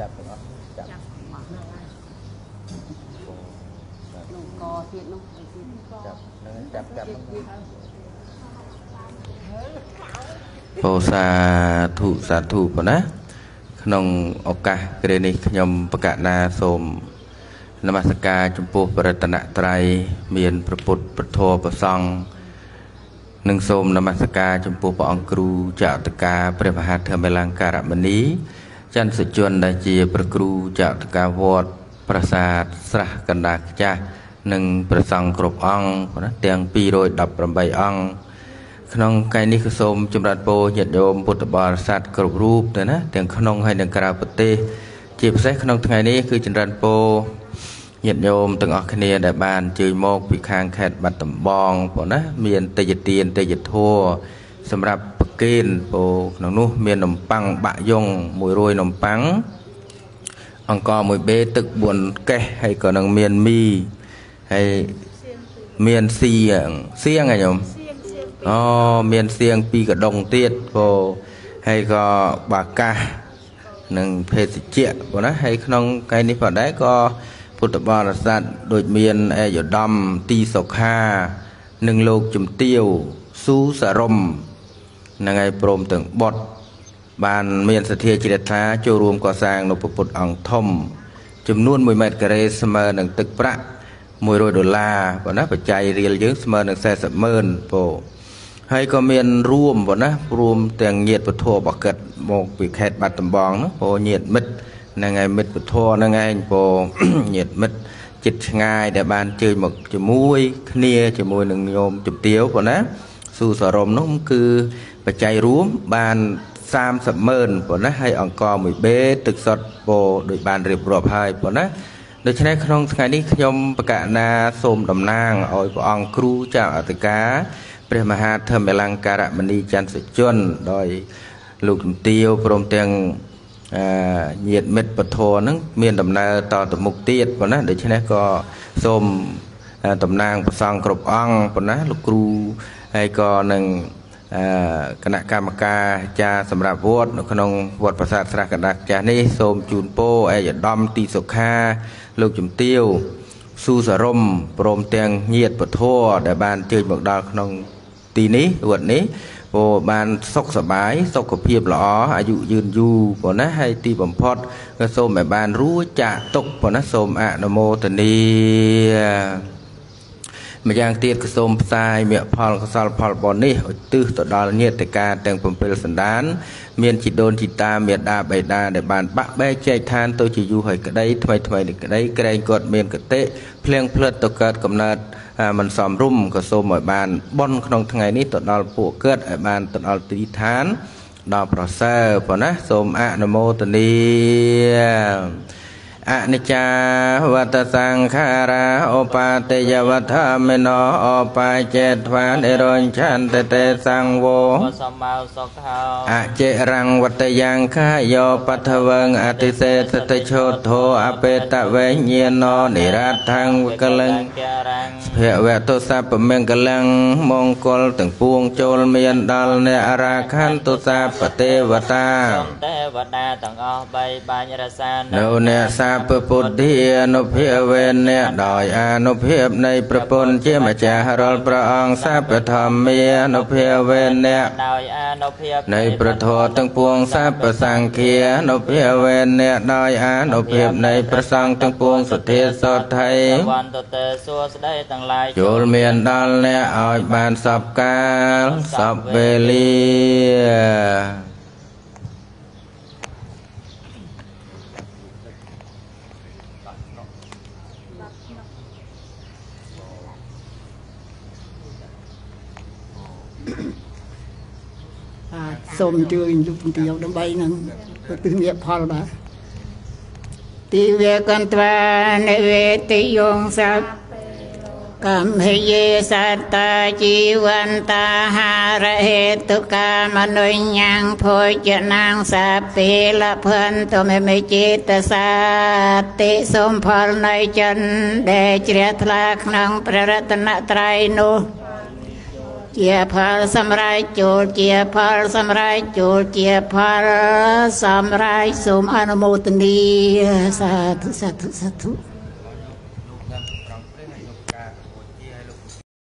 ចាប់ទាំងអស់ចាប់ចាប់អស់ហ្នឹងហើយនោះកទៀតនោះអីទៀតកចាប់ហ្នឹងចាប់ចាប់ហ្នឹងពោសាធុសាធុប៉ុណ្ណាក្នុងឱកាសគ្រានេះខ្ញុំបកណាសូមនមស្ការចំពោះបរតនត្រ័យមានព្រះពុទ្ធព្រះធម៌ព្រះសង្ឃនិងសូមនមស្ការចំពោះព្រះអង្គគ្រូចៅតកាព្រះមហាធម្មលង្ការមនី ចន្ទសុជនដែលជាព្រះគ្រូចៅតកាវត្តប្រាសាទស្រះកណ្ដាលខ្ចាស់និងព្រះសង្ឃគ្រប់អង្គប៉ុណ្ណាទាំង218អង្គក្នុងកាយនេះក៏សូមចម្រើនពរញាតិញោមពុទ្ធបរិស័ទគ្រប់រូបទៅណាទាំងក្នុងហើយនិងក្រៅប្រទេស ជាពិសេសក្នុងថ្ងៃនេះគឺចម្រើនពរញាតិញោមទាំងអស់គ្នាដែលបានជើញមកពីខាងខេត្តបាត់ដំបងប៉ុណ្ណាមានតេយទានតេយធัวសម្រាប់ ប្រគេនពរក្នុងនោះមាននំប៉័ងបាក់យ៉ុងមួយរួយនំប៉័ងអង្គមួយបេទឹក4កេះហើយក៏នឹងមានមីហើយមានសៀងសៀងហ៎ញោមអូមានសៀងពីរកដុងទៀតពោហើយក៏បាកាសនិងភេសជ្ជៈប៉ុណ្ណាហើយក្នុងកែនេះផងដែរក៏ពុទ្ធបរិស័ទដូចមានអេយឧត្តមទីសុខា និងលោកជំទាវស៊ូសរម នឹងហើយព្រមទាំងបុតបានមានសទ្ធាជ្រះថ្លាចូលរួមកសាងនៅព្រះពុទ្ធអង្គធំ ចំនួន1ម៉ែត្រការ៉េស្មើនឹងទឹកប្រាក់100ដុល្លារប៉ុណ្ណាបច្ច័យរៀលយើងស្មើនឹង40ម៉ឺនពោហើយក៏មានរួមប៉ុណ្ណារួមទាំងញាតពធបកិតមកពីខេត្តបាត់ដំបងហ្នឹងពោញាតមិត្តហ្នឹងហើយមិត្តពធហ្នឹងឯងពោញាតមិត្តចិត្តឆ្ងាយដែលបានជើញមកជាមួយគ្នាជាមួយនឹងញោមជំទាវប៉ុណ្ណា ស៊ូសរមនោះគឺបច្ច័យរួមបាន30ម៉ឺនប៉ុណ្ណាហើយអង្គមួយបេទឹកសុទ្ធពោដូចបានរៀបរាប់ហើយប៉ុណ្ណាដូច្នេះក្នុងថ្ងៃនេះខ្ញុំបកណាសូមតំណាងឲ្យព្រះអង្គគ្រូចៅអធិការព្រះមហាធម្មលង្ការមនីច័ន្ទសុជនដោយលោកជំទាវព្រមទាំងអឺញាតមិត្តពធហ្នឹងមានដំណើរតទៅមុខទៀតប៉ុណ្ណាដូច្នេះក៏សូមតំណាងប្រសងគ្រប់អង្គប៉ុណ្ណាលោកគ្រូ ហើយក៏នឹងអឺគណៈកម្មការអាចារ្យសម្រាប់វត្តនៅក្នុងវត្តប្រាសាទស្រះកណ្ដាលចាស់នេះសូមជូនពរឯកឧត្តមទីសុខាលោកជំទាវស៊ូសរមព្រមទាំងញាតពធដែលបានជើញមកដល់ក្នុងទីនេះវត្តនេះពោបានសុខសบายសុខភាពល្អអាយុយឺនយូរប៉ុណ្ណាហើយទីបំផុតក៏សូមឲ្យបានរួចចាកទុកប៉ុណ្ណាសូមអនុមោទនា ម្យ៉ាងទៀតក៏សូមផ្សាយមគ្គផលកុសលផលបុណ្យនេះឧទ្ទិសទៅដល់ញាតិកាទាំង7សន្តាន មានជីដូនជីតាមេដាបេដាដែលបានបាក់បែកចែកឋានទៅជាយូរហើយក្តីថ្មីថ្មីនេះក្តីក្រែងគាត់មានកតិភ្លៀងផ្លិតទៅកើតកំណើតមិនសមរម្យក៏សូមឲ្យបានបុណ្យក្នុងថ្ងៃនេះទៅដល់ពួកគាត់ឲ្យបានទៅដល់ទីឋានដល់ប្រសើរប៉ុណ្ណាសូមអនុមោទនា អនិច្ចាវតសង្ខារាឧបាតិយវធមិណោអបាយចេតវានិរញ្ឆន្ទតេសង្វោសម្មាសុខោអចិរੰវតយ៉ាងខាយោបថវងអតិសេសតិឆោធោអបេតវេញាណោនិរថੰវកលੰការាំងភវតុសពមង្គលំមង្គលទាំងពួងចូលមានដល់អ្នកអរាខន្តុសាបទេវតាសូមទេវតាទាំងអស់បីបាញ់រសានៅអ្នកសាពពុទ្ធាអនុភាវេអ្នកដោយអនុភាពនៃប្រពន្ធជាម្ចាស់រាល់ព្រះអង្គសាពធម្មាអនុភាវេអ្នកដោយអនុភាពនៃប្រធរទាំងពួងសัพពសង្ឃាអនុភាវេអ្នកដោយអនុភាពនៃប្រសង្ឃទាំងពួងសទ្ធាសតថៃវន្តទេសួស្ដីទាំងឡាយចូលមានដល់អ្នកឲ្យបានសពកាលសពវេលា បាទសូមអញ្ជើញលោកជំទាវដើម្បីនឹងឧទ្ទិសមគ្គផលបាទទីវេកន្ត្វានិវេតិយងសព្ទ កម្មហិយេសត្តាជីវន្តាហារហេតុកាមនុញ្ញងភោជនាងសាពេលភន្តុមេមិចេតសាតិសូមផលនៃចិនដែលជ្រះថ្លាក្នុងព្រះរតនត្រ័យនោះជាផលសម្រេចចូលជាផលសម្រេចចូលជាផលសម្រេចសូមអនុមោទនាសាធុសាធុសាធុ